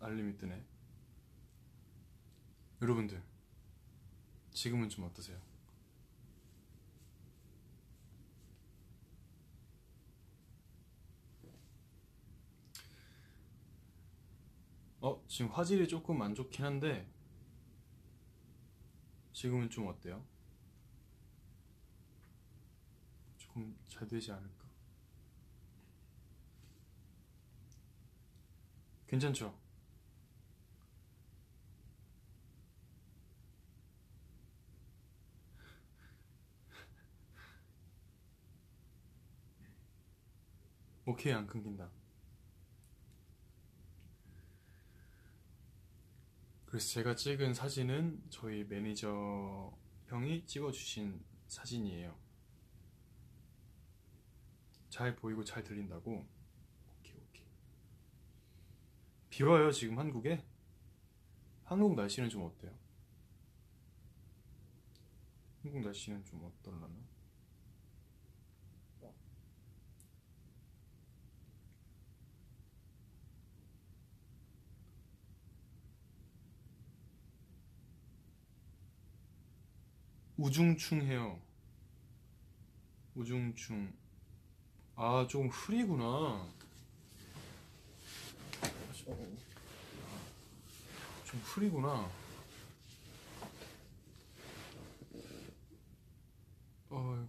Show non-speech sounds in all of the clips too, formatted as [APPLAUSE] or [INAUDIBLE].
알림이 뜨네. 여러분들, 지금은 좀 어떠세요? 어, 지금 화질이 조금 안 좋긴 한데, 지금은 좀 어때요? 조금 잘 되지 않을까? 괜찮죠? 오케이, 안 끊긴다. 그래서 제가 찍은 사진은 저희 매니저 형이 찍어주신 사진이에요. 잘 보이고 잘 들린다고? 오케이, 오케이. 비 와요, 지금 한국에? 한국 날씨는 좀 어때요? 한국 날씨는 좀 어떨라나? 우중충해요. 우중충. 아, 조금 흐리구나. 좀 흐리구나. 어이구.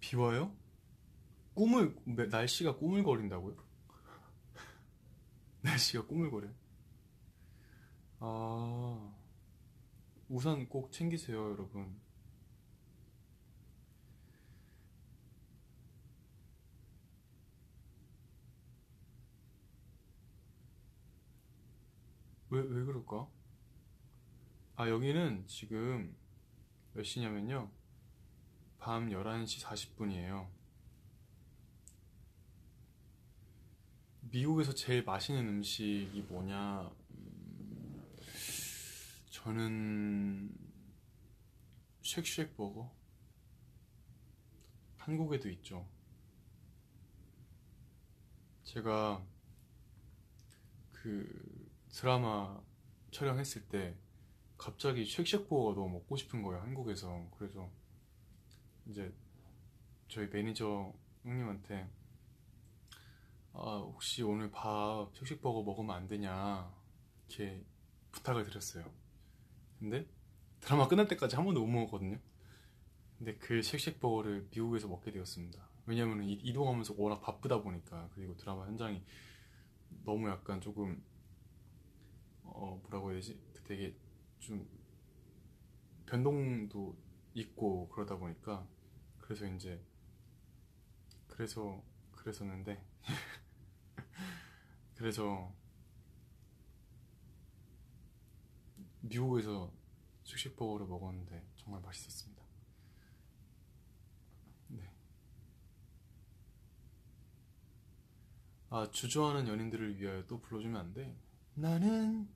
비 와요? 매- 날씨가 꾸물거린다고요? [LAUGHS] 날씨가 꾸물거려. 아, 우산 꼭 챙기세요, 여러분. 왜, 왜 그럴까? 아, 여기는 지금 몇 시냐면요. 밤 11시 40분이에요. 미국에서 제일 맛있는 음식이 뭐냐? 음, 저는 쉑쉑 버거. 한국에도 있죠. 제가 그 드라마 촬영했을 때 갑자기 쉑쉑 버거가 너무 먹고 싶은 거예요, 한국에서. 그래서 이제 저희 매니저 형님한테 아, 혹시 오늘 밥 쉑쉑 버거 먹으면 안 되냐 이렇게 부탁을 드렸어요. 근데 드라마 끝날 때까지 한 번도 못 먹었거든요. 근데 그 쉑쉑 버거를 미국에서 먹게 되었습니다. 왜냐면 이- 이동하면서 워낙 바쁘다 보니까 그리고 드라마 현장이 너무 약간 조금 어 뭐라고 해야 되지? 되게 좀 변동도 있고 그러다 보니까 그래서 이제 그래서 그랬었는데 [LAUGHS] 그래서 미국에서 쉑쉑버거를 먹었는데 정말 맛있었습니다. 네. 아 주저하는 연인들을 위하여 또 불러주면 안 돼? 나는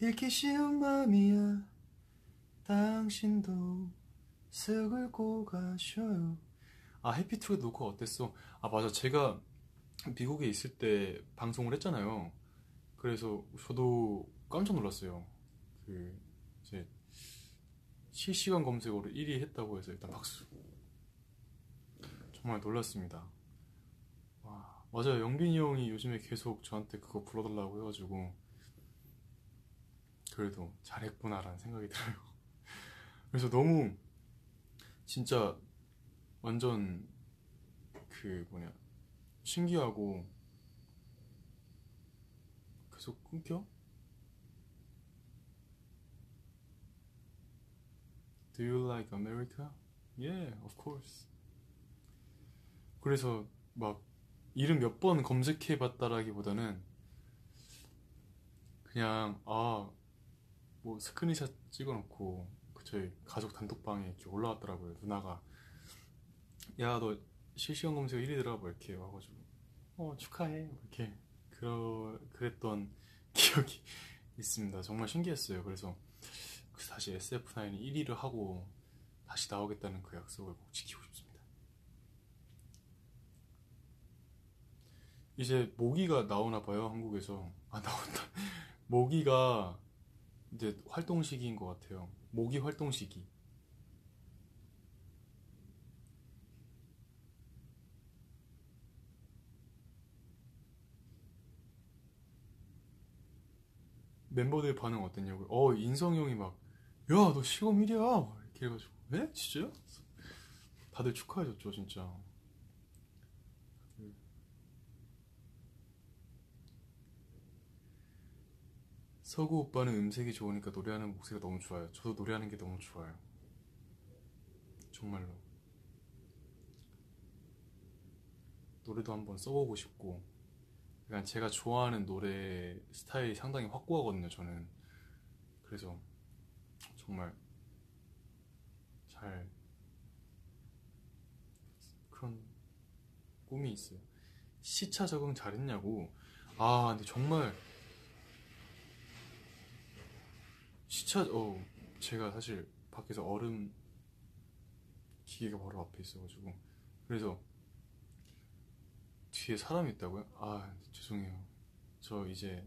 읽기 쉬운 마음이야. 당신도 쓱을 고 가셔요. 아 해피투게더 녹화 어땠어? 아 맞아 제가 미국에 있을 때 방송을 했잖아요. 그래서 저도 깜짝 놀랐어요. 그 이제 실시간 검색어로 1위 했다고 해서 일단 박수. 정말 놀랐습니다. 와 맞아요 영빈이 형이 요즘에 계속 저한테 그거 불러달라고 해가지고 그래도 잘했구나라는 생각이 들어요. [LAUGHS] 그래서 너무 진짜 완전 그 뭐냐 신기하고 계속 끊겨? Do you like America? Yeah, of course. 그래서 막 이름 몇 번 검색해 봤다라기보다는 그냥 아 뭐 스크린샷 찍어 놓고 그 저희 가족 단톡방에 올라왔더라고요 누나가. 야 너 실시간 검색 1위더라 뭐 이렇게 와가지고. 어 축하해. 뭐 이렇게 그러 그랬던 [LAUGHS] 기억이 있습니다. 정말 신기했어요. 그래서 그 다시 SF9이 1위를 하고 다시 나오겠다는 그 약속을 꼭 지키고 싶습니다 이제 모기가 나오나 봐요, 한국에서. 아, 나온다. [LAUGHS] 모기가 이제 활동 시기인 것 같아요. 모기 활동 시기. 멤버들 반응 어땠냐고요? 어, 인성이 형이 막, 야, 너 시험 1이야! 이렇게 해가지고, 에? 진짜요? 다들 축하해줬죠, 진짜. 서구 오빠는 음색이 좋으니까 노래하는 목소리가 너무 좋아요. 저도 노래하는 게 너무 좋아요. 정말로. 노래도 한번 써보고 싶고, 약간 제가 좋아하는 노래 스타일이 상당히 확고하거든요, 저는. 그래서 정말 잘 그런 꿈이 있어요. 시차 적응 잘했냐고. 아, 근데 정말 시차, 어, 제가 사실 밖에서 얼음 기계가 바로 앞에 있어가지고. 그래서 뒤에 사람이 있다고요? 아, 죄송해요. 저 이제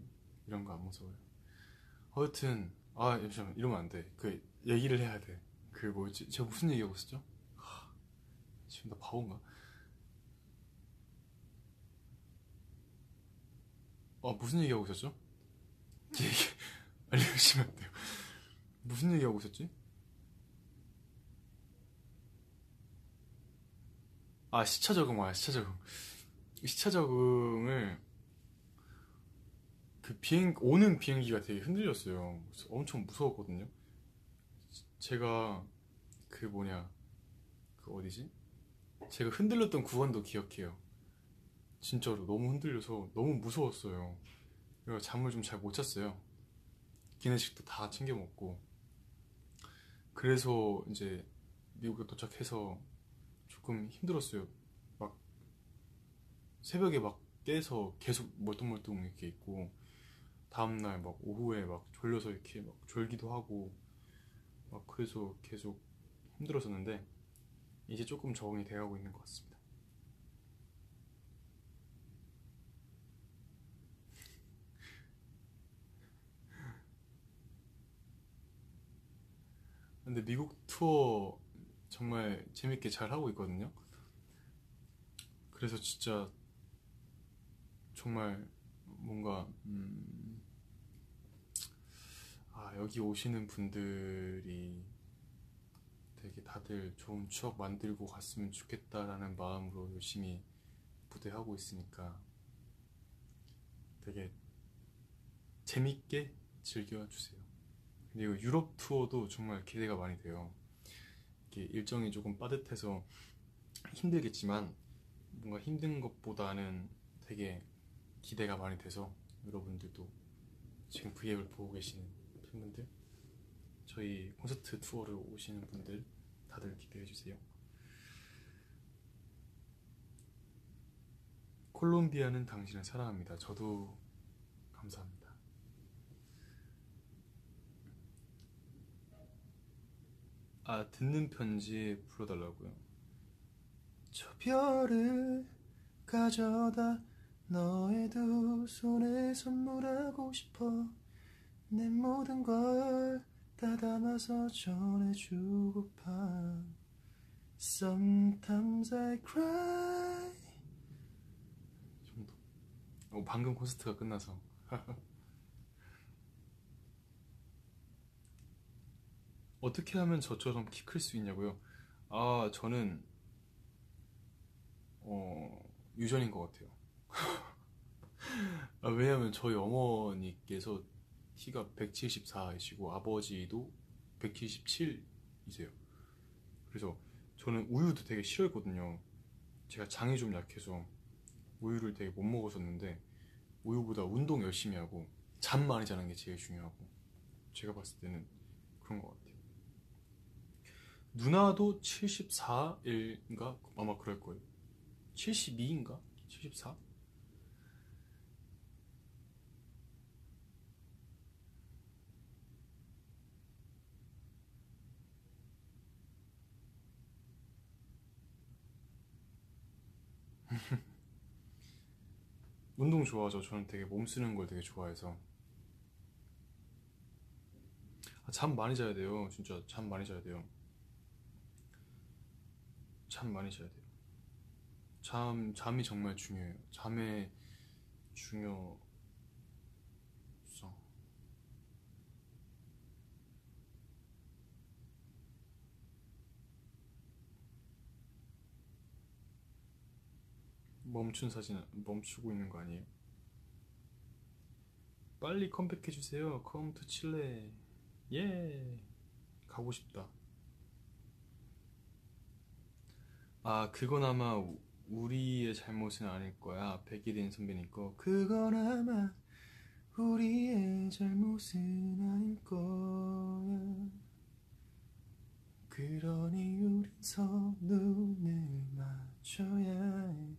이런 거 안 무서워요. 하여튼, 아, 잠시만, 이러면 안 돼. 그, 얘기를 해야 돼. 그, 뭐였지? 제가 무슨 얘기하고 있었죠? 하, 지금 나 바본가? 아, 무슨 얘기하고 있었죠? 얘기, 알려주시면 안 돼요. 무슨 얘기하고 있었지? 아, 시차 적응, 아, 시차 적응. 시차 적응을 그 비행 오는 비행기가 되게 흔들렸어요. 엄청 무서웠거든요. 제가 그 뭐냐 그 어디지? 제가 흔들렸던 구간도 기억해요. 진짜로 너무 흔들려서 너무 무서웠어요. 그래서 잠을 좀 잘 못 잤어요. 기내식도 다 챙겨 먹고 그래서 이제 미국에 도착해서 조금 힘들었어요. 막 새벽에 막 깨서 계속 멀뚱멀뚱 이렇게 있고 다음날 막 오후에 막 졸려서 이렇게 막 졸기도 하고 막 그래서 계속 힘들었었는데 이제 조금 적응이 되어가고 있는 것 같습니다. [LAUGHS] 근데 미국 투어 정말 재밌게 잘 하고 있거든요. 그래서 진짜 정말 뭔가 음, 아 여기 오시는 분들이 되게 다들 좋은 추억 만들고 갔으면 좋겠다라는 마음으로 열심히 무대하고 있으니까 되게 재밌게 즐겨주세요. 그리고 유럽 투어도 정말 기대가 많이 돼요. 일정이 조금 빠듯해서 힘들겠지만 뭔가 힘든 것보다는 되게 기대가 많이 돼서 여러분들도 지금 V앱을 보고 계시는 팬분들 저희 콘서트 투어를 오시는 분들 다들 기대해 주세요. 콜롬비아는 당신을 사랑합니다. 저도 감사합니다. 아 듣는 편지 불러달라고요. 저 별을 가져다 너의 두 손에 선물하고 싶어 내 모든 걸 다 담아서 전해주고파 Sometimes I cry. 정도. 어, 방금 콘서트가 끝나서. [LAUGHS] 어떻게 하면 저처럼 키 클 수 있냐고요? 아 저는 어 유전인 것 같아요. [LAUGHS] 아, 왜냐면 저희 어머니께서 키가 174이시고 아버지도 177이세요. 그래서 저는 우유도 되게 싫어했거든요. 제가 장이 좀 약해서 우유를 되게 못 먹었었는데 우유보다 운동 열심히 하고 잠 많이 자는 게 제일 중요하고 제가 봤을 때는 그런 것 같아요. 누나도 74일인가 아마 그럴 거예요. 72인가? 74? [LAUGHS] 운동 좋아하죠. 저는 되게 몸 쓰는 걸 되게 좋아해서. 아, 잠 많이 자야 돼요. 진짜 잠 많이 자야 돼요. 잠 많이 자야 돼요. 잠, 잠이 정말 중요해요. 잠의 중요성. 멈춘 사진 멈추고 있는 거 아니에요? 빨리 컴백해 주세요. Come to Chile. 예. 가고 싶다. 아, 그건 아마 우- 우리의 잘못은 아닐 거야. 백예린 선배님 거. 그건 아마 우리의 잘못은 아닐 거야. 그러니 우린 서눈을 맞춰야 해.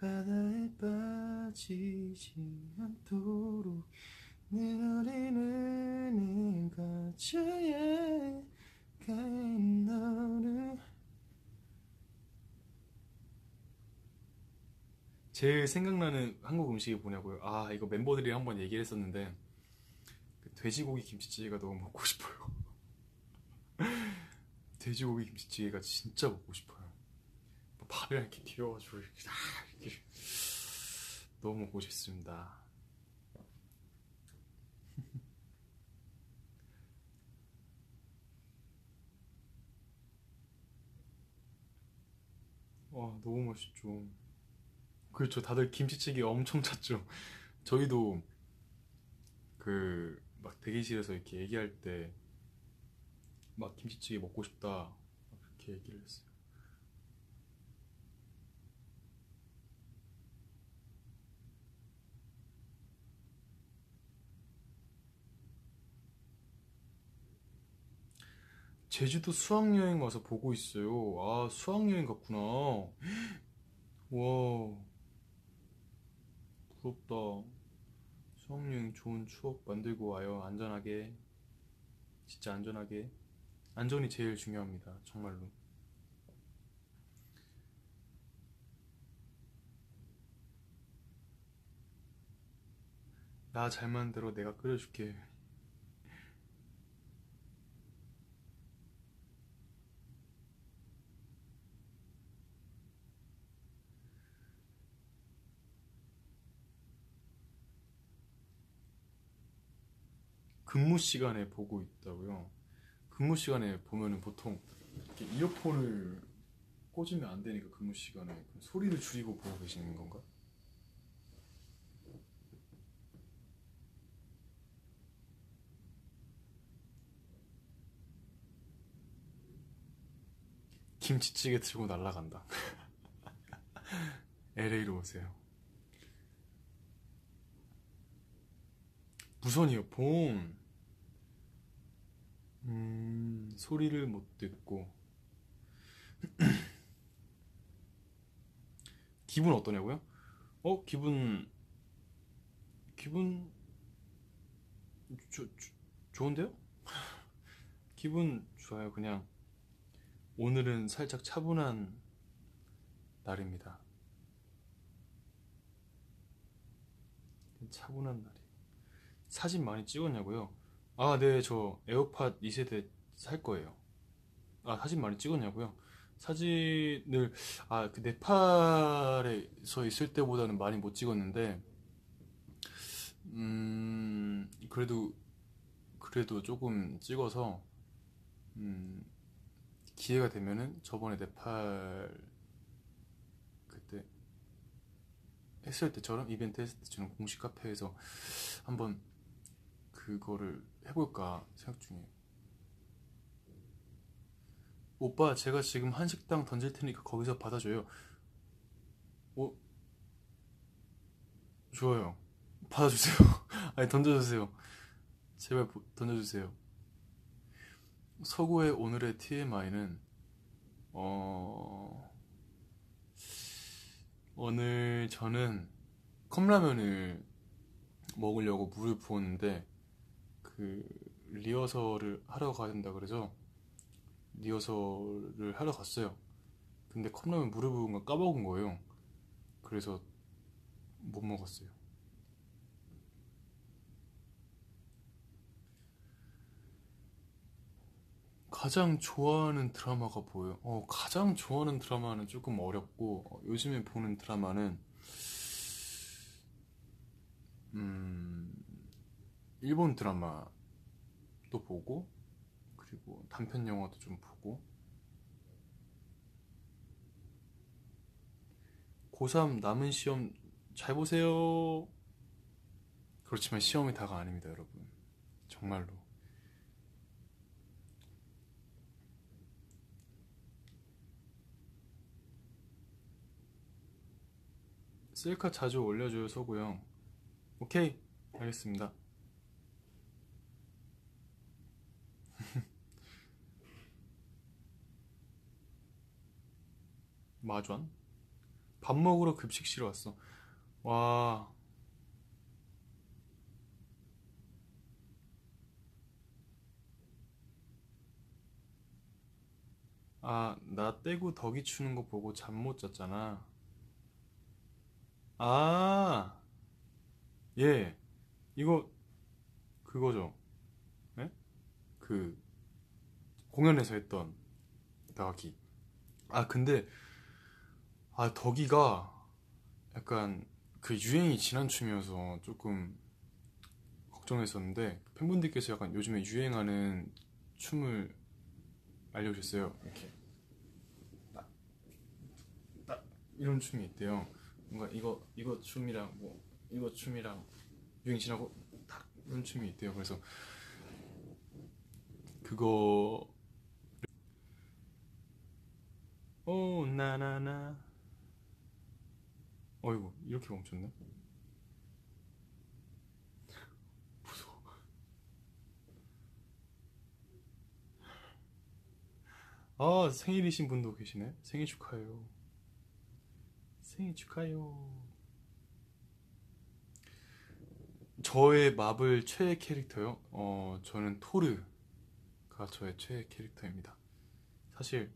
바다에 빠지지 않도록 늘 우리는 가져야 해. 가인 너를 제일 생각나는 한국 음식이 뭐냐고요? 아 이거 멤버들이 한번 얘기를 했었는데 그 돼지고기 김치찌개가 너무 먹고 싶어요. [LAUGHS] 돼지고기 김치찌개가 진짜 먹고 싶어요. 뭐 밥이랑 이렇게 비벼가지고 이렇게 다 이렇게 너무 먹고 싶습니다. [LAUGHS] 와 너무 맛있죠. 그렇죠. 다들 김치찌개 엄청 찾죠. [LAUGHS] 저희도 그 막 대기실에서 이렇게 얘기할 때 막 김치찌개 먹고 싶다 막 그렇게 얘기를 했어요. 제주도 수학여행 와서 보고 있어요. 아, 수학여행 갔구나. [GASPS] 와, 부럽다. 수학여행 좋은 추억 만들고 와요. 안전하게. 진짜 안전하게. 안전이 제일 중요합니다. 정말로. 나 잘 만들어 내가 끓여줄게. 근무 시간에 보고 있다고요. 근무 시간에 보면은 보통 이렇게 이어폰을 꽂으면 안 되니까 근무 시간에 소리를 줄이고 보고 계시는 건가? 김치찌개 들고 날라간다. [LAUGHS] LA로 오세요. 무선 이어폰. 음, 소리를 못 듣고. [CLEARS THROAT] 기분 어떠냐고요? 어, 기분, 기분, 조, 조- 좋은데요? [LAUGHS] 기분 좋아요. 그냥 오늘은 살짝 차분한 날입니다. 차분한 날이. 사진 많이 찍었냐고요? 아, 네, 저 에어팟 2세대 살 거예요. 아, 사진 많이 찍었냐고요? 사진을, 아, 그 네팔에서 있을 때보다는 많이 못 찍었는데, 음, 그래도, 그래도 조금 찍어서, 음, 기회가 되면은 저번에 네팔 그때 했을 때처럼, 이벤트 했을 때처럼 공식 카페에서 한번 그거를 해볼까 생각 중이에요. 오빠, 제가 지금 한식당 던질 테니까 거기서 받아줘요. 오, 좋아요. 받아주세요. [LAUGHS] 아니, 던져주세요. 제발 보- 던져주세요. 서구의 오늘의 TMI는, 어, 오늘 저는 컵라면을 먹으려고 물을 부었는데, 그, 리허설을 하러 가야 된다 그래서, 리허설을 하러 갔어요. 근데 컵라면 부은 거 까먹은 거예요. 그래서 못 먹었어요. 가장 좋아하는 드라마가 뭐예요? 어, 가장 좋아하는 드라마는 조금 어렵고 어, 요즘에 보는 드라마는 음, 일본 드라마도 보고 그리고 단편 영화도 좀 보고 고3 남은 시험 잘 보세요. 그렇지만 시험이 다가 아닙니다, 여러분. 정말로. 셀카 자주 올려줘요, 서구 형. 오케이, 알겠습니다. 마전? 밥 먹으러 급식실 왔어. 와. 아, 나 떼고 덕이 추는 거 보고 잠 못 잤잖아. 아, 예. 이거, 그거죠. 네? 그, 공연에서 했던 덕이. 아, 근데, 아, 덕이가 약간 그 유행이 지난 춤이어서 조금 걱정했었는데, 팬분들께서 약간 요즘에 유행하는 춤을 알려주셨어요. 이렇게. 딱, 딱, 이런 춤이 있대요. 뭔가 이거, 이거 춤이랑 뭐, 이거 춤이랑 유행 지나고 딱 이런 춤이 있대요. 그래서 그거, 오, 나나나. 어이구, 이렇게 멈췄네? 무서워. 아, 생일이신 분도 계시네? 생일 축하해요. 생일 축하해요. 저의 마블 최애 캐릭터요? 어, 저는 토르가 저의 최애 캐릭터입니다. 사실,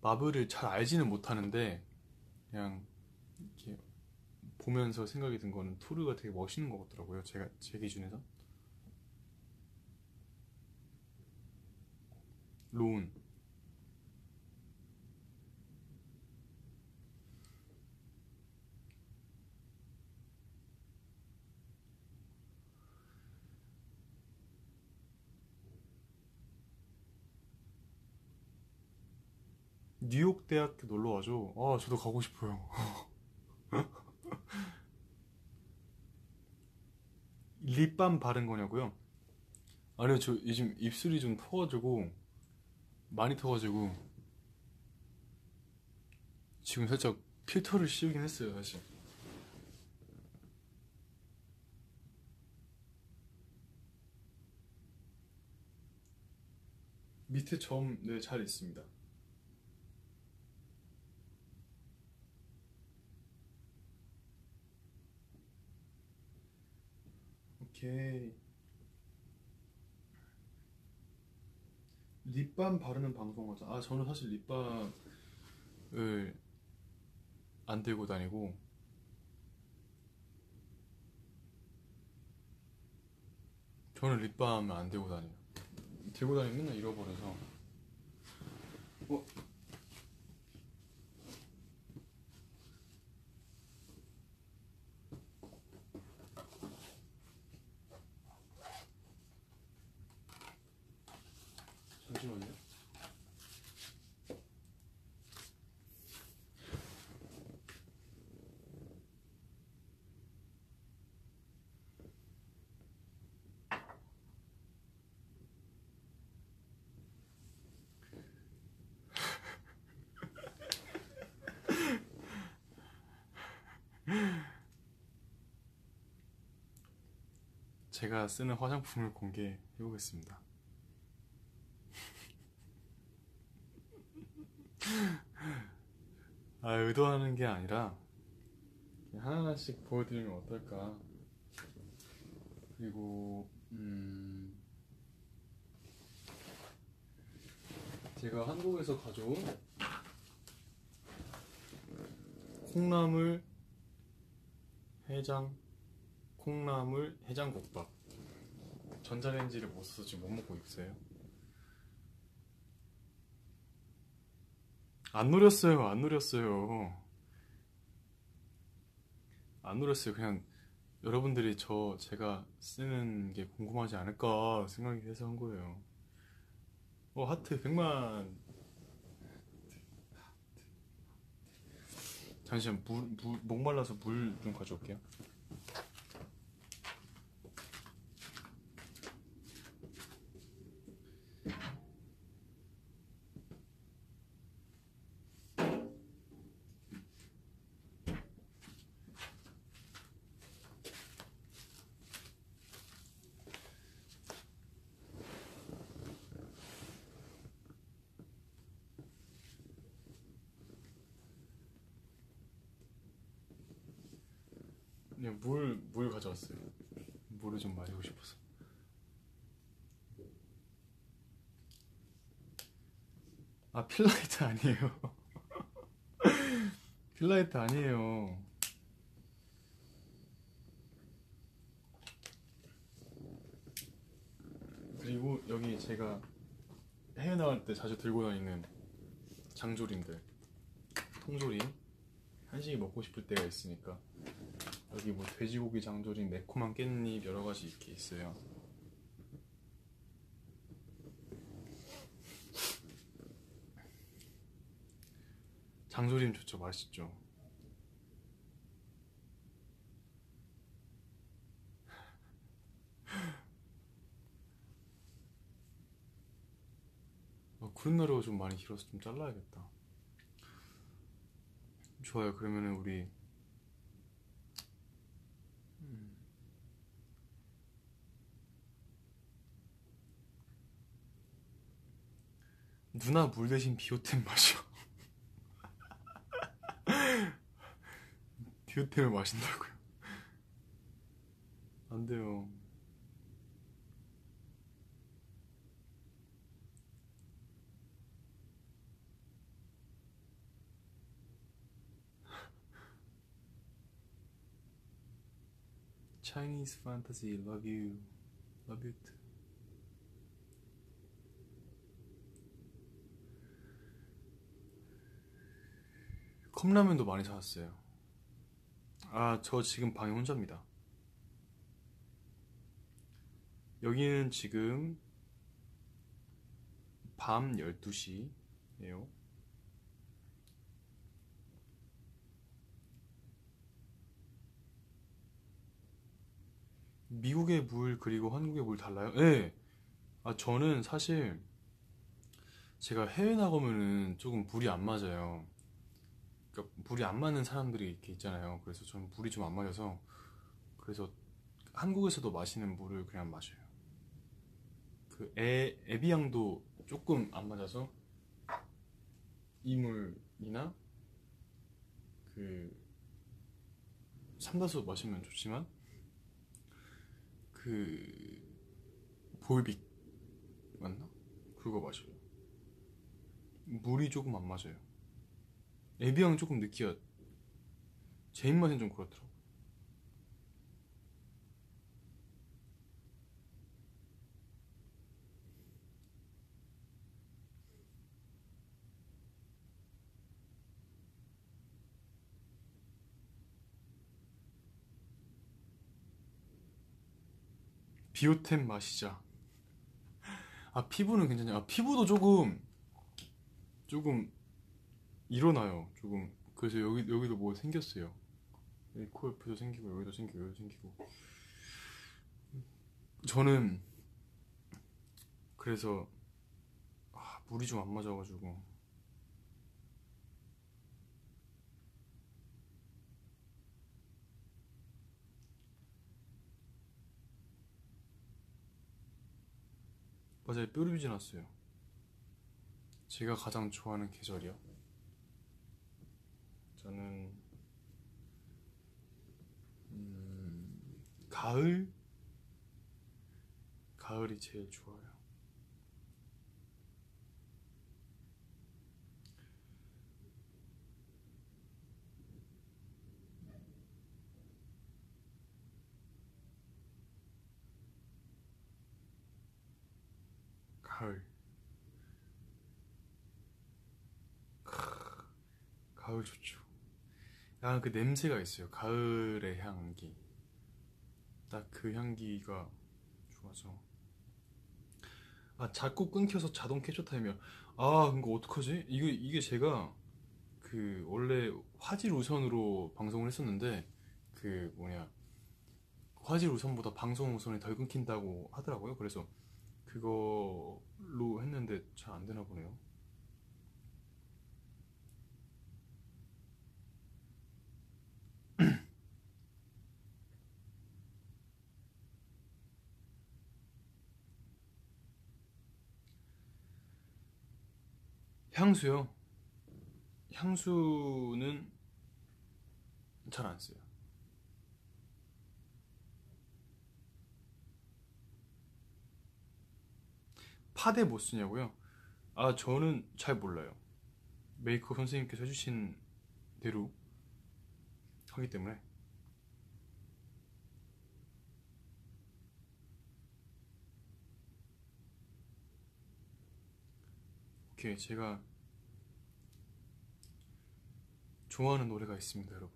마블을 잘 알지는 못하는데, 그냥, 보면서 생각이 든 거는 토르가 되게 멋있는 것 같더라고요. 제가, 제 기준에서. 로운. 뉴욕 대학교 놀러 와줘. 아, 저도 가고 싶어요. [LAUGHS] [LAUGHS] 립밤 바른 거냐고요? 아니요, 저 요즘 입술이 좀 터가지고, 많이 터가지고, 지금 살짝 필터를 씌우긴 했어요, 사실. 밑에 점, 네, 잘 있습니다. 오케이. 립밤 바르는 방송 하자. 아, 저는 사실 립밤을 안 들고 다니고, 저는 립밤을 안 들고 다녀요. 들고 다니면 맨날 잃어버려서. 어, 잠시만요. 제가 쓰는 화장품을 공개해 보겠습니다. [LAUGHS] 아, 의도하는 게 아니라 하나하나씩 보여드리면 어떨까. 그리고 음, 제가 한국에서 가져온 콩나물 해장 콩나물 해장국밥. 전자레인지를 못 써서 지금 못 먹고 있어요? 안 노렸어요 안 노렸어요. 안 노렸어요. 그냥 여러분들이 저 제가 쓰는 게 궁금하지 않을까 생각이 돼서 한 거예요. 어 하트 100만. 잠시만 물, 물, 목말라서 물 좀 가져올게요 그냥 물, 물 가져왔어요. 물을 좀 마시고 싶어서. 아 필라이트 아니에요. [LAUGHS] 필라이트 아니에요. 그리고 여기 제가 해외 나갈 때 자주 들고 다니는 장조림들. 통조림. 한식이 먹고 싶을 때가 있으니까 여기 뭐 돼지고기 장조림 매콤한 깻잎 여러 가지 이렇게 있어요. 장조림 좋죠. 맛있죠. [LAUGHS] 어, 구렛나루가 좀 많이 길어서 좀 잘라야겠다. 좋아요. 그러면은 우리 누나 물 대신 비오템 마셔 비오템을 마신다고요 안 돼요 Chinese fantasy love you love you too 컵라면도 많이 사왔어요 아 저 지금 방에 혼자입니다 여기는 지금 밤 12시예요 미국의 물 그리고 한국의 물 달라요? 네. 아 저는 사실 제가 해외 나가면은 조금 물이 안 맞아요. 그러니까 물이 안 맞는 사람들이 이렇게 있잖아요. 그래서 저는 물이 좀 안 맞아서 그래서 한국에서도 마시는 물을 그냥 마셔요. 그 에, 에비앙도 조금 안 맞아서 이물이나 그 삼다수 마시면 좋지만 그 볼빅 맞나? 그거 마셔요. 물이 조금 안 맞아요. 에비앙은 조금 느끼해. 제 입맛엔 좀 그렇더라고. 비오템 마시자. 아 피부는 괜찮냐? 아, 피부도 조금 조금 일어나요. 조금 그래서 여기 여기도 뭐 생겼어요. 코 옆에도 생기고 여기도 생기고 여기도 생기고. 저는 그래서 아, 물이 좀 안 맞아가지고 맞아요 뾰루지 났어요. 제가 가장 좋아하는 계절이요. 저는 음, 가을 가을이 제일 좋아요. 가을 가을 좋죠. 약간 그 냄새가 있어요. 가을의 향기. 딱 그 향기가 좋아서. 아, 자꾸 끊겨서 자동 캐쳐 타이밍. 아, 이거 어떡하지? 이게, 이게 제가 그 원래 화질 우선으로 방송을 했었는데 그 뭐냐. 화질 우선보다 방송 우선이 덜 끊긴다고 하더라고요. 그래서 그걸로 했는데 잘 안 되나 보네요. 향수요? 향수는 잘 안 써요. 파데 못 쓰냐고요? 아, 저는 잘 몰라요. 메이크업 선생님께서 해주신 대로 하기 때문에. 오케이, 제가 좋아하는 노래가 있습니다, 여러분.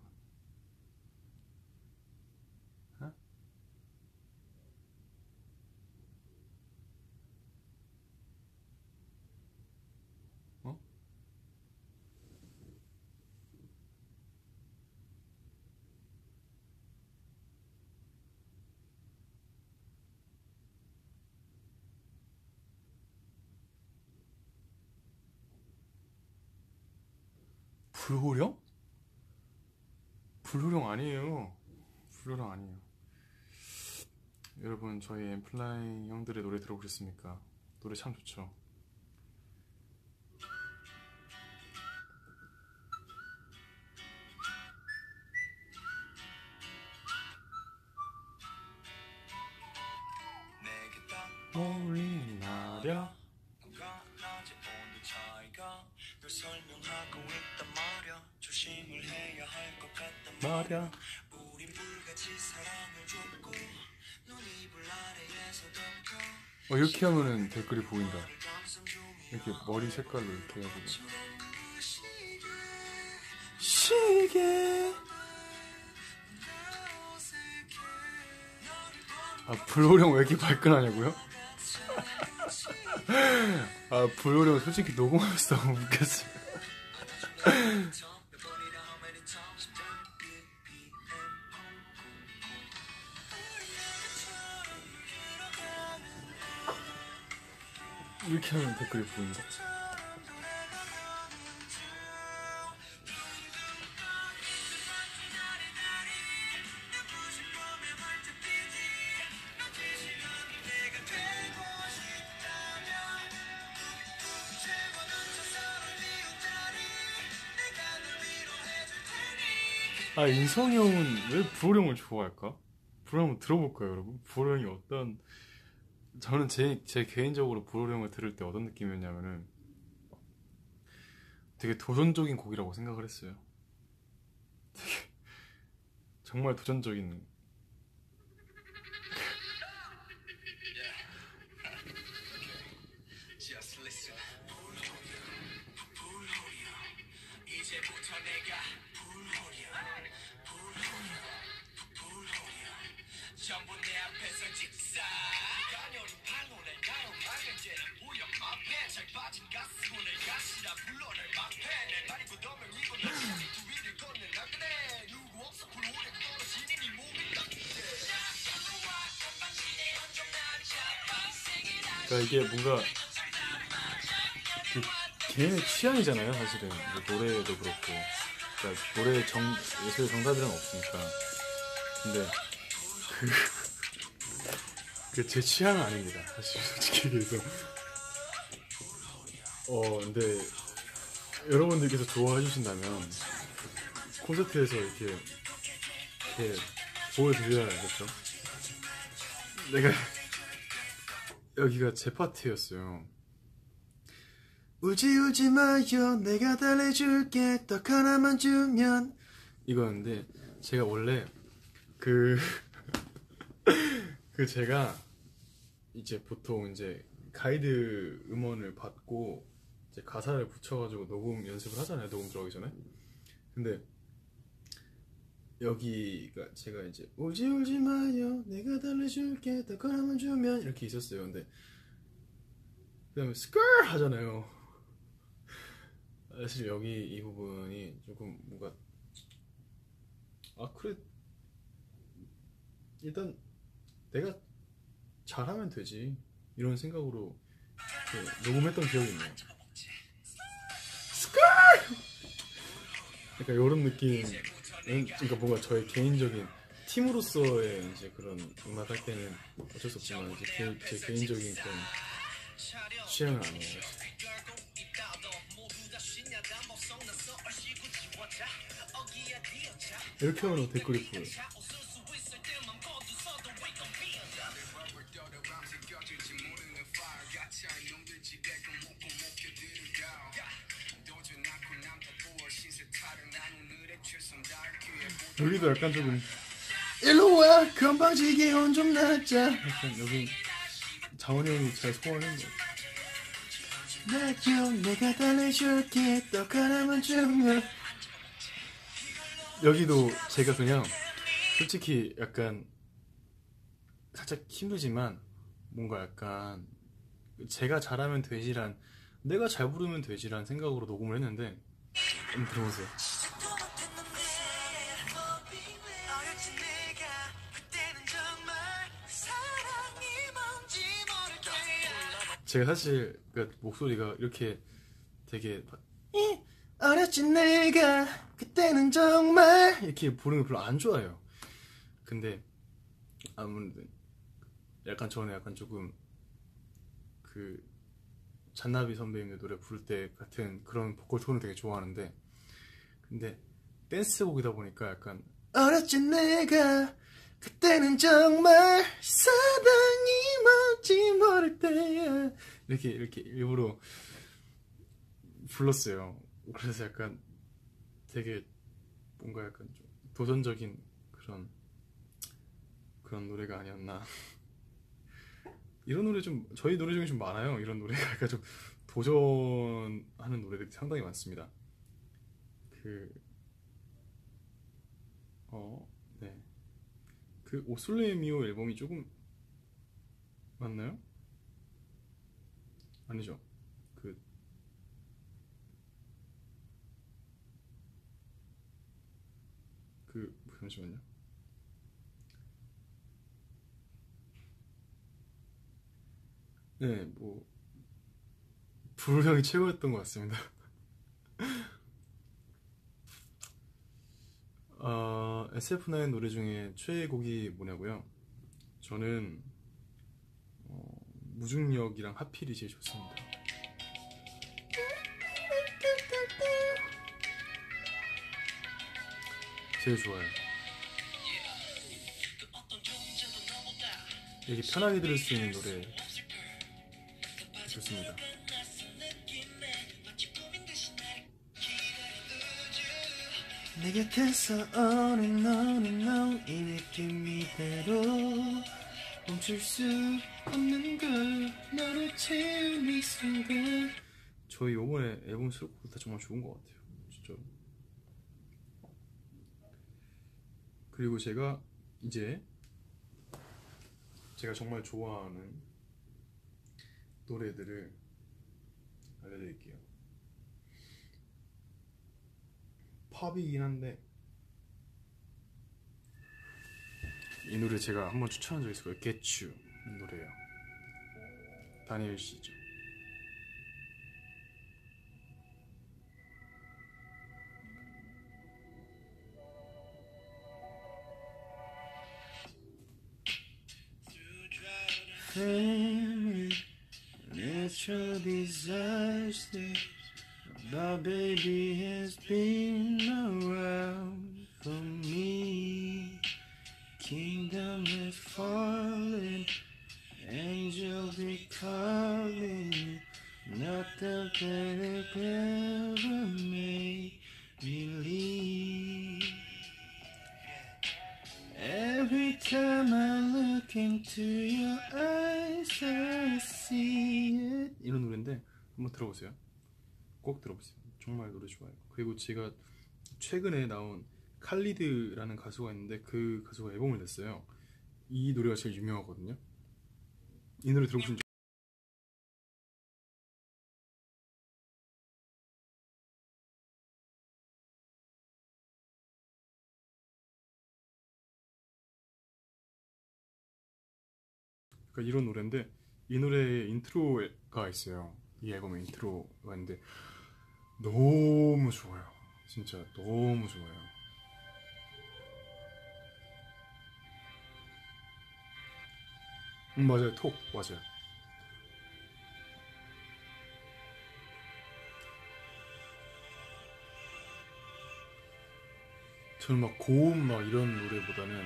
불호령? 불호령 아니에요. 불호령 아니에요. 여러분, 저희 엠플라잉 형들의 노래 들어보셨습니까? 노래 참 좋죠. 내게 딱 몰린 나랴 널 설명하고 있단 말야 조심을 해야 할 것 같단 말야 우린 불같이 사랑을 줬고 눈 이불 아래에서 덮고 어, 이렇게 하면은 댓글이 보인다. 이렇게 머리 색깔로 이렇게 해가지고. 그 시계 아, 불호령 왜 이렇게 발끈하냐고요? 아, 불호령 솔직히 녹음하면서 너무 baby [LAUGHS] 이렇게 하면 댓글이 보인다. 인성이 형은 왜 불호령을 좋아할까? 불호령 한번 들어볼까요, 여러분? 불호령이 어떤, 저는 제, 제 개인적으로 불호령을 들을 때 어떤 느낌이었냐면은 되게 도전적인 곡이라고 생각을 했어요. 되게, 정말 도전적인. 이게 뭔가 그 개인의 취향이잖아요, 사실은. 뭐 노래도 그렇고. 그러니까 노래 정, 예술 정답이란 없으니까. 근데 그, [LAUGHS] 그 제 취향은 아닙니다. 사실 솔직히 얘기해서. 어, 근데 여러분들께서 좋아해 주신다면 콘서트에서 이렇게 이렇게 보여드려야겠죠. 내가 여기가 제 파트였어요. 울지 울지 마요 내가 달래줄게 떡 하나만 주면 이거였는데 제가 원래 그 [LAUGHS] 그 제가 이제 보통 이제 가이드 음원을 받고 이제 가사를 붙여가지고 녹음 연습을 하잖아요. 녹음 들어가기 전에. 근데 여기가 제가 이제 울지 울지 마요 내가 달래줄게 더 가라면 주면 이렇게 있었어요. 근데 그 다음에 스컬 하잖아요. 사실 여기 이 부분이 조금 뭔가 아 그래 일단 내가 잘하면 되지 이런 생각으로 녹음했던 기억이 있네요. 스컬! 약간 이런 느낌. 그러니까 뭔가 저의 개인적인 팀으로서의 이제 그런 음악 할 때는 어쩔 수 없지만 이제 개, 제 개인적인 그런 취향을 안 해요. 이렇게 하면 댓글이 보여요. 여기도 약간 조금 일로 와 건방지게 온좀 낫자. 약간 여기 자원이 형이 잘 소화하는 거. 나죠 내가 달래줄게. 떡하나만 주면. 여기도 제가 그냥 솔직히 약간 살짝 힘들지만 뭔가 약간 제가 잘하면 되지란 내가 잘 부르면 되지란 생각으로 녹음을 했는데 한번 들어보세요 제가 사실 그 목소리가 이렇게 되게 이 어렸지 내가 그때는 정말 이렇게 부르는 걸 별로 안 좋아해요. 근데 아무래도 약간 저는 약간 조금 그 잔나비 선배님들 노래 부를 때 같은 그런 보컬 톤을 되게 좋아하는데 근데 댄스곡이다 보니까 약간 어렸지 내가 그때는 정말 사랑이 뭔지 모를 때야 이렇게 이렇게 일부러 불렀어요. 그래서 약간 되게 뭔가 약간 좀 도전적인 그런 그런 노래가 아니었나. 이런 노래 좀 저희 노래 중에 좀 많아요. 이런 노래가 약간 좀 도전하는 노래들이 상당히 많습니다. 그 어, 네. 그 오솔레 미오 앨범이 조금 맞나요? 아니죠. 그 그, 잠시만요. 네, 뭐, 부르형이 최고였던 것 같습니다. 어, [LAUGHS] SF9 노래 중에 최애곡이 뭐냐고요? 저는 어, 무중력이랑 하필이 제일 좋습니다. 제일 좋아요. 되게 편하게 들을 수 있는 노래 좋습니다. 내 곁에서 on and on 이 느낌 이대로 멈출 수 없는 걸 너를 채운 이 순간. 저희 요번에 앨범 수록곡 다 정말 좋은 것 같아요. 진짜. 그리고 제가 이제 제가 정말 좋아하는 노래들을 알려드릴게요 팝이긴 한데. 이 노래 제가 한번 추천한 적 있을 거예요. Get You 이 노래예요. 다니엘 씨죠. Natural disaster But baby has been around for me. Kingdom has fallen, angel be calling. Nothing that ever made me leave. Every time I look into your eyes, I see it 이런 노래인데 한번 들어보세요. 꼭 들어보세요. 정말 노래 좋아요. 그리고 제가 최근에 나온 칼리드라는 가수가 있는데 그 가수가 앨범을 냈어요. 이 노래가 제일 유명하거든요. 이 노래 들어보신 적 그러니까 이런 노래인데 이 노래에 intro가 있어요. 이 앨범에 intro가 있는데 너무 좋아요. 진짜 너무 좋아요. 음, 맞아요. 톡 맞아요. 저는 막 고음 막 이런 노래보다는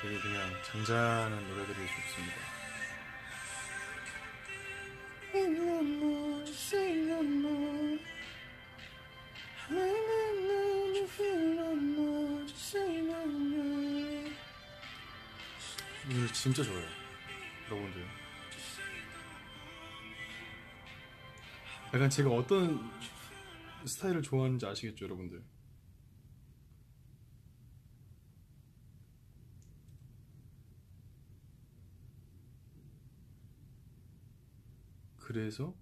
되게 그냥 잔잔한 노래들이 좋습니다. 이 노래 진짜 좋아요. 여러분들. 약간 제가 어떤 스타일을 좋아하는지 아시겠죠, 여러분들? 그래서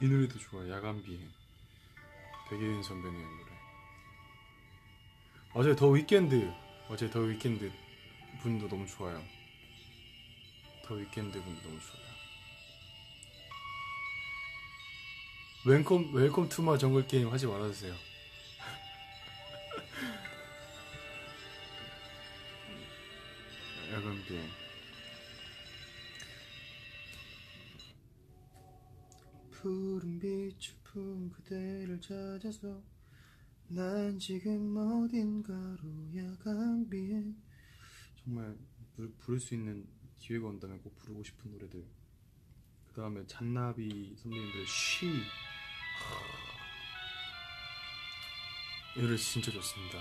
이 노래도 좋아요. 야간 비행. 백예린 선배님 노래. 어제 The Weeknd. 어제 The Weeknd 분도 너무 좋아요. The Weeknd 분도 너무 좋아요. Welcome welcome to my jungle 게임 하지 말아주세요. [LAUGHS] 야간 비행. 푸른 빛 을품 그대를 찾아서 난 지금 어딘가로 야간 비행 정말 부를 수 있는 기회가 온다면 꼭 부르고 싶은 노래들. 그 다음에 잔나비 선배님들의 쉬 이 노래 진짜 좋습니다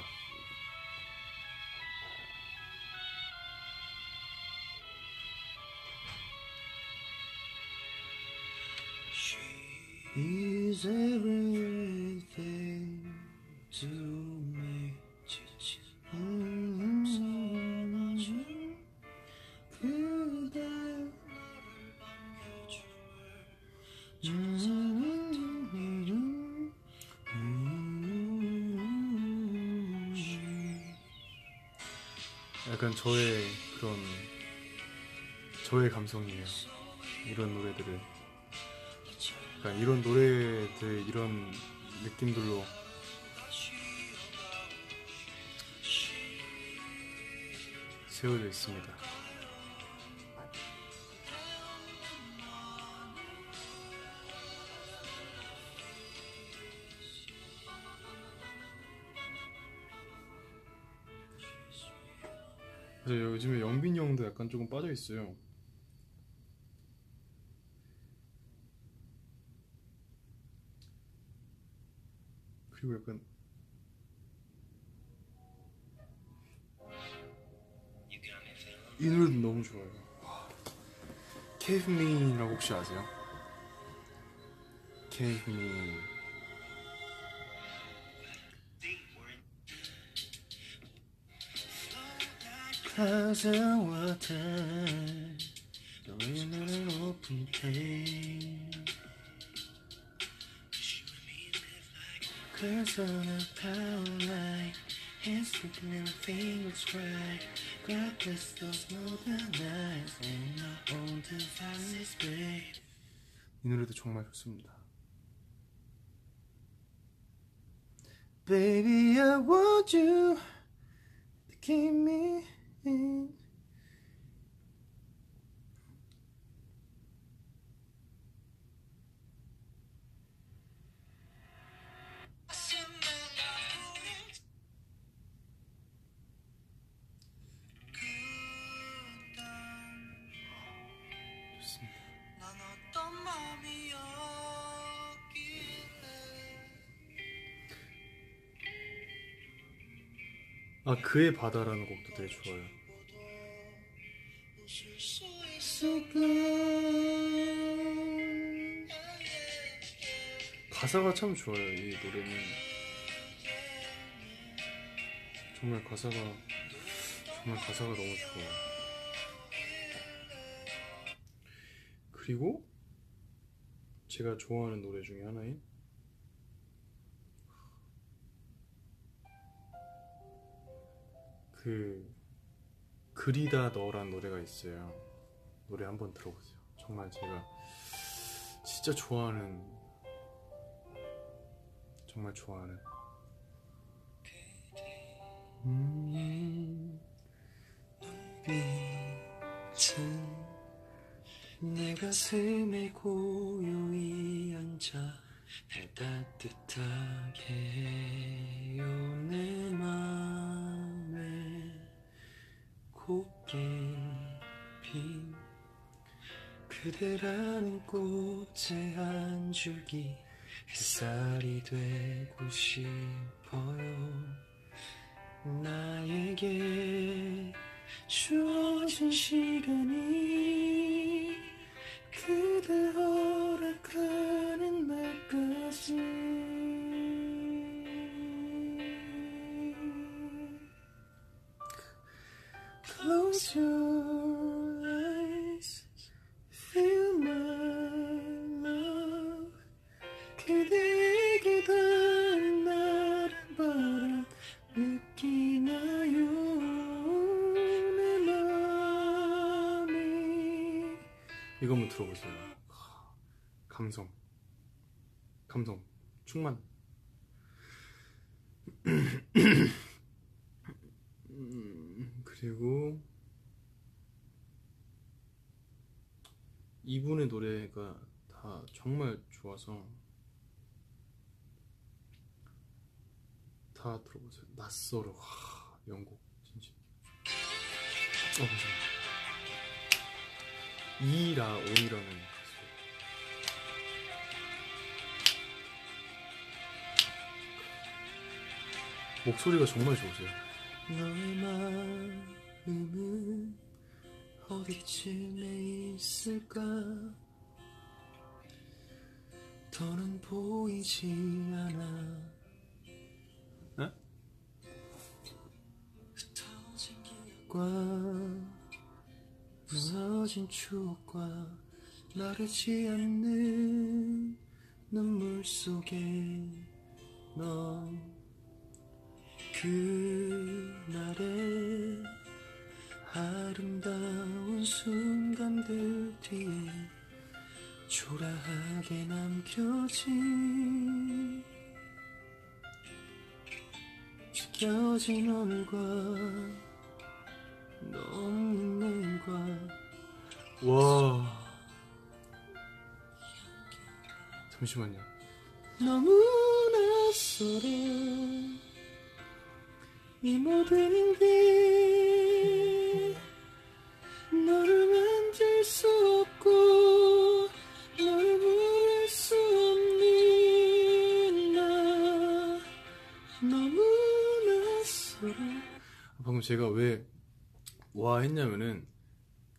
약간 저의 그런 저의 감성이에요. 이런 노래들을 약간 이런 노래들 이런 느낌들로 세워져 있습니다. 그래서 요즘에 영빈이 형도 약간 조금 빠져 있어요. 그리고 약간 이 노래도 너무 좋아요. Me라고 혹시 아세요? And water, going on an open plain. Cause on a power line, hands slipping and fingers right. God bless those northern nights and our own divine space. 이 노래도 정말 좋습니다. Baby, I want you to keep me in. 아 그의 바다라는 곡도 되게 좋아요. 가사가 참 좋아요. 이 노래는 정말 가사가 정말 가사가 너무 좋아요. 그리고 제가 좋아하는 노래 중에 하나인 그 그리다 너란 노래가 있어요. 노래 한번 들어보세요. 정말 제가 진짜 좋아하는 정말 좋아하는 음, 빛은 내 가슴에 고요히 앉아 날 따뜻하게 해요 내 맘에 곱게 핀 그대라는 꽃의 한 줄기 햇살이 되고 싶어요. 나에게 주어진 시간이 그대 허락하는 날까지. Close your 들어보세요. 감성 감성 충만 음, [CLEARS THROAT] 그리고 이분의 노래가 다 정말 좋아서 다 들어보세요. 낯설어 와, 명곡 진짜. 어 감사합니다. 이라 오이라는 가수. 목소리가 정말 좋으세요. 너의 마음은 어디쯤에 있을까 더는 보이지 않아 네? 흩어진 기억과 무너진 추억과 마르지 않는 눈물 속에 넌 그날의 아름다운 순간들 뒤에 초라하게 남겨진 너없는 내일과 와. 잠시만요. 너무 낯설어 이 모든 게 너를 만질 수 없고 널 부를 수 없는 나 너무 낯설어 방금 제가 왜 와 했냐면은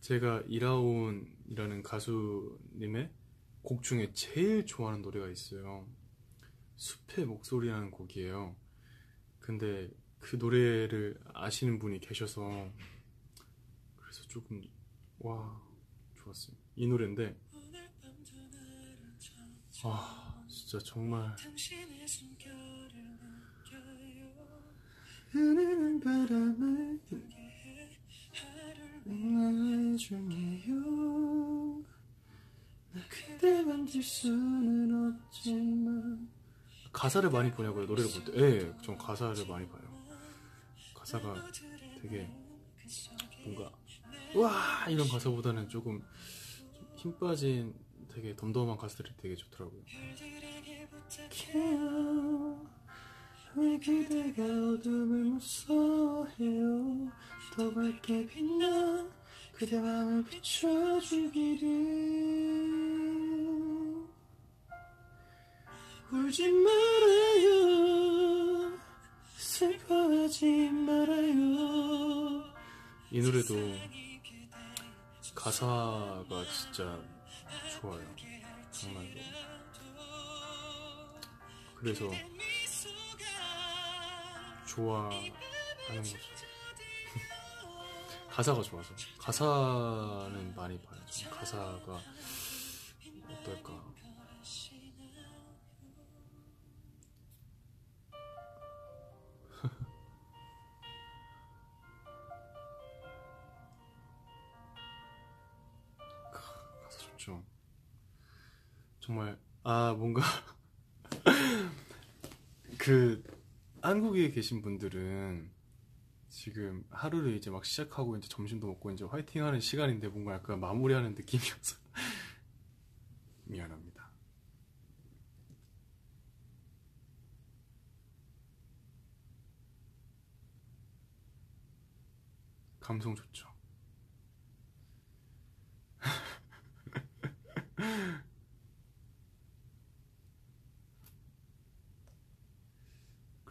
제가 이라온이라는 가수님의 곡 중에 제일 좋아하는 노래가 있어요. 숲의 목소리라는 곡이에요. 근데 그 노래를 아시는 분이 계셔서 그래서 조금 와 좋았어요. 이 노래인데 아 진짜 정말 당신의 숨결을 느껴요 흐르는 바람을 하루를 중에요 나 그대 만 질 수는 없지만 가사를 많이 보냐고요 노래를 볼 때? 예, 전 가사를 많이 봐요. 가사가 되게 뭔가 와 이런 가사보다는 조금 힘 빠진 되게 덤덤한 가사들이 되게 좋더라고요. 왜 그대가 어둠을 무서워해요 더 밝게 빛나 그대 마음을 비춰주기를 울지 말아요 슬퍼해 가지 말아요. 이 노래도 가사가 진짜 좋아요. 정말로. 그래서 좋아하는 거죠. [LAUGHS] 가사가 좋아서. 가사는 많이 봐요. 저 가사가 어떨까. [LAUGHS] 가사 좋죠. 정말 아 뭔가 [LAUGHS] 그 한국에 계신 분들은 지금 하루를 이제 막 시작하고 이제 점심도 먹고 이제 화이팅 하는 시간인데 뭔가 약간 마무리하는 느낌이어서 [LAUGHS] 미안합니다. 감성 좋죠. [LAUGHS]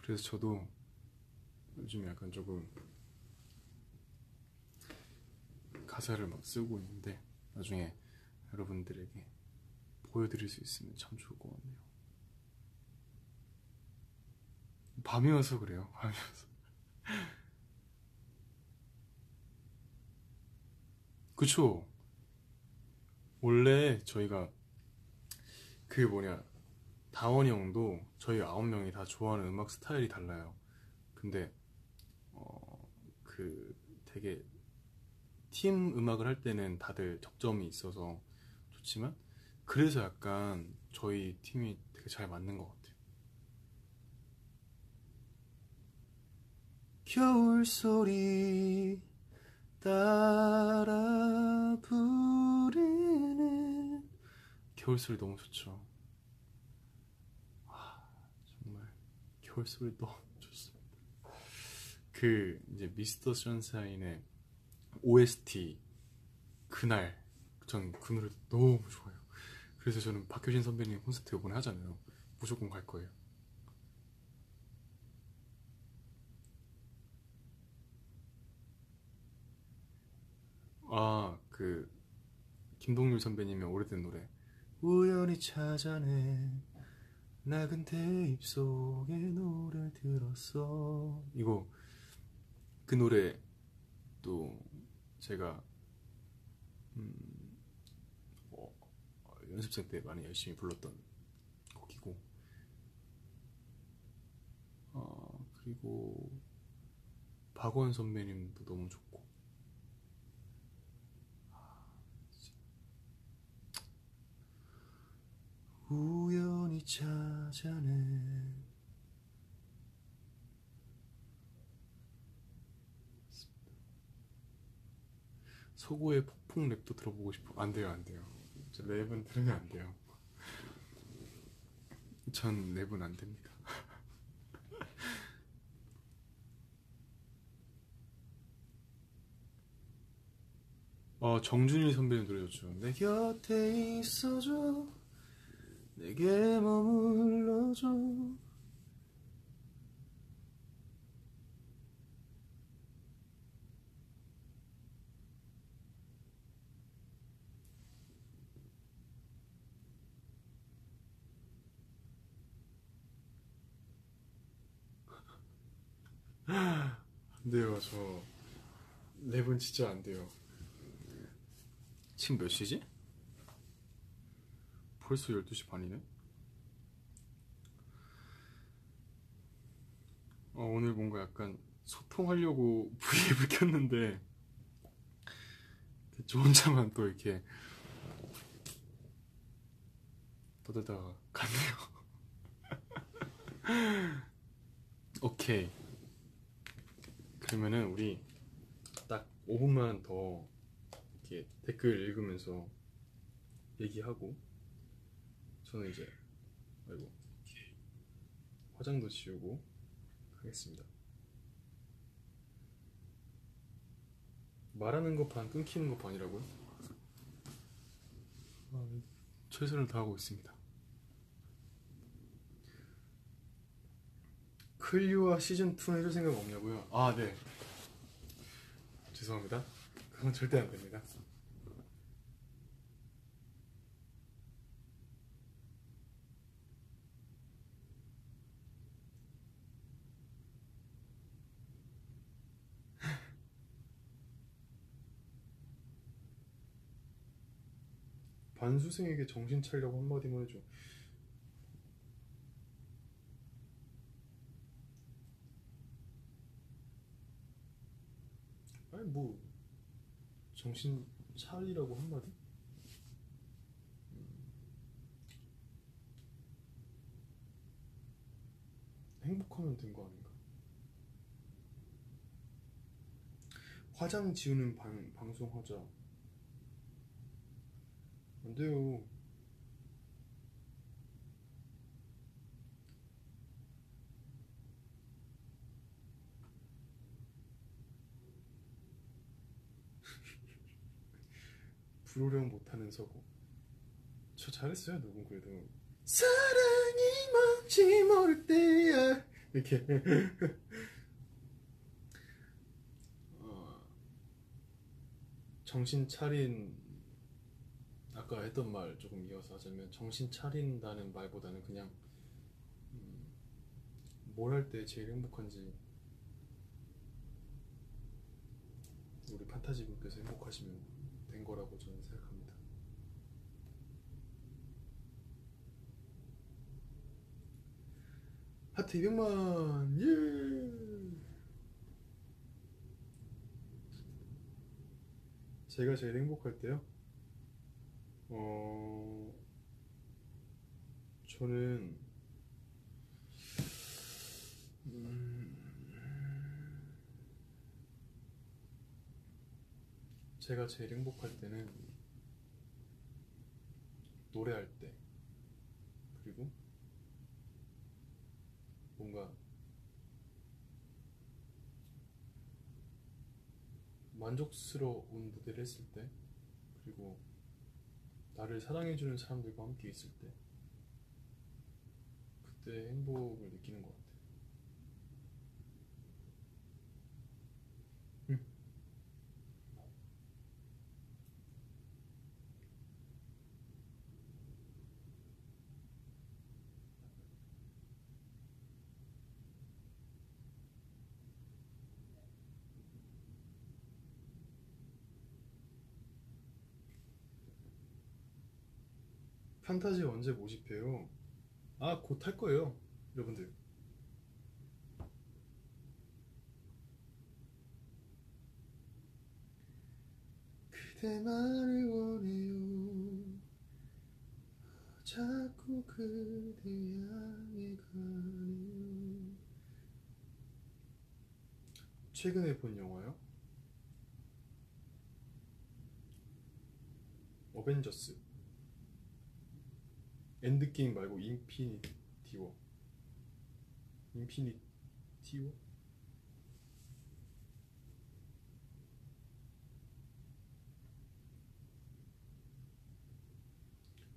그래서 저도 요즘 약간 조금 가사를 막 쓰고 있는데 나중에 여러분들에게 보여드릴 수 있으면 참 좋을 것 같네요. 밤이어서 그래요. [LAUGHS] 밤이어서. 그쵸? 원래 저희가 그 뭐냐 다원이 형도 저희 아홉 명이 다 좋아하는 음악 스타일이 달라요. 근데 어, 그 되게 팀 음악을 할 때는 다들 접점이 있어서 좋지만 그래서 약간 저희 팀이 되게 잘 맞는 것 같아요. 겨울 소리 따라 부르는 겨울 소리 너무 좋죠. 아, 정말 겨울 소리 너무 좋습니다. 그 이제 미스터 선샤인의 OST 그날 전 그 노래 너무 좋아요. 그래서 저는 박효신 선배님 콘서트 이번에 하잖아요. 무조건 갈 거예요. 아, 그 김동률 선배님의 오래된 노래 우연히 찾아낸 낡은 테이프 속의 노래를 들었어. 이거 그 노래 또 제가 음, 어, 연습생 때 많이 열심히 불렀던 곡이고 어, 그리고 박원 선배님도 너무 좋고 우연히 찾아낸 서구의 폭풍 랩도 들어보고 싶어. 안 돼요, 안 돼요. 저 랩은 들으면 안 돼요. 전 랩은 안 됩니다. [LAUGHS] 어, 정준일 선배님 노래 좋죠. 내 곁에 있어줘. 내게 머물러줘. 안 돼요, 저. 랩은 진짜 안 돼요. 지금 몇 시지? 벌써 12시 반이네? 어, 오늘 뭔가 약간 소통하려고 [LAUGHS] 브이앱을 켰는데 저 혼자만 또 이렇게 떠들다가 갔네요. [LAUGHS] 오케이. 그러면은 우리 딱 5분만 더 이렇게 댓글 읽으면서 얘기하고 저는 이제 아이고 화장도 지우고 하겠습니다. 말하는 거 반, 끊기는 거 반이라고요? 아, 최선을 다하고 있습니다. 클리오와 시즌 2 해줄 생각 없냐고요? 아 네. 죄송합니다. 그건 절대 안 됩니다. 반수생에게 정신 차리라고 한마디만 해줘. 아니 뭐 정신 차리라고 한마디? 음. 행복하면 된 거 아닌가? 화장 지우는 방, 방송하자. 안 돼요. [LAUGHS] 불호령 못하는 서고. 저 잘했어요, 누군 그래도. 사랑이 뭔지 모를 때야. 이렇게. [LAUGHS] 어, 정신 차린 아까 했던 말 조금 이어서 하자면 정신 차린다는 말보다는 그냥 음, 뭘할 때 제일 행복한지 우리 판타지 분께서 행복하시면 된 거라고 저는 생각합니다. 하트 200만 예! 제가 제일 행복할 때요? 어, 저는, 음, 제가 제일 행복할 때는 노래할 때, 그리고 뭔가 만족스러운 무대를 했을 때, 그리고 나를 사랑해주는 사람들과 함께 있을 때 그때 행복을 느끼는 것 같아. 응. 판타지 언제 모집해요? 아, 곧 할 거예요, 여러분들. 그대만을 원해요. 자꾸 그대 향해 가네요. 최근에 본 영화요? 어벤져스. 엔드게임 말고 인피니티 워. 인피니티 워?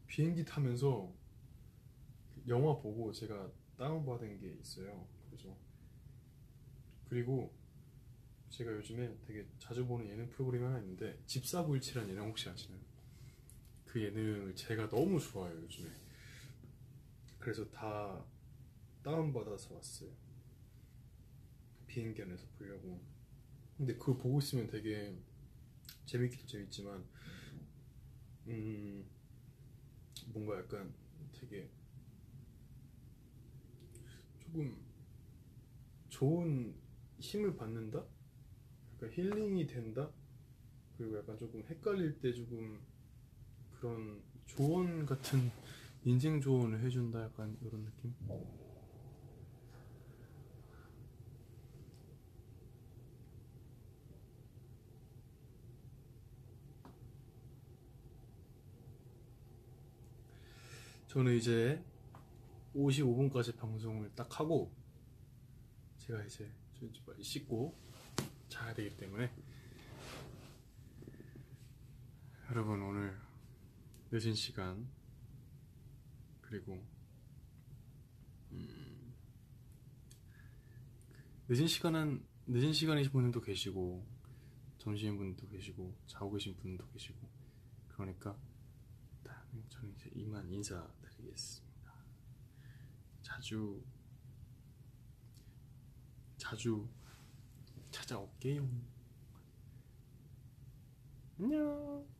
비행기 타면서 영화 보고 제가 다운받은 게 있어요. 그죠? 그리고 제가 요즘에 되게 자주 보는 예능 프로그램이 하나 있는데 집사부일치라는 예능 혹시 아시나요? 그 예능을 제가 너무 좋아해요 요즘에 그래서 다 다운받아서 왔어요 비행기 안에서 보려고 근데 그거 보고 있으면 되게 재밌기도 재밌지만 음 뭔가 약간 되게 조금 좋은 힘을 받는다? 약간 힐링이 된다? 그리고 약간 조금 헷갈릴 때 조금 그런 조언 같은 인생 조언을 해준다 약간 이런 느낌? 저는 이제 55분까지 방송을 딱 하고 제가 이제 좀 빨리 씻고 자야 되기 때문에 여러분 오늘 늦은 시간 그리고 음, 늦은 시간은 늦은 시간이신 분들도 계시고 점심인 분들도 계시고 자고 계신 분들도 계시고 그러니까 저는 이제 이만 인사드리겠습니다. 자주 자주 찾아올게요. 안녕.